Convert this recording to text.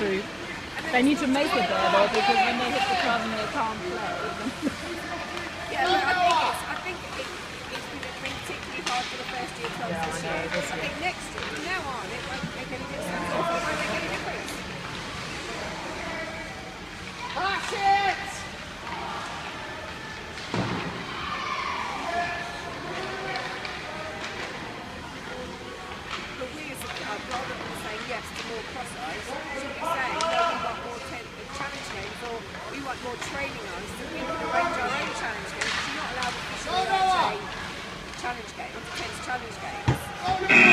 They need to make it there though, because when they hit the club and they can't play. Yeah, but I think it's, I think it, it's been, particularly hard for the first year clubs Yeah, I this know, year. this I think next year, from now on, it won't make any difference. It won't make any difference. Pass it! But we as a club, rather than saying yes to more cross eyes, training us that we can arrange our own challenge games. You're not allowed to challenge games, challenge games.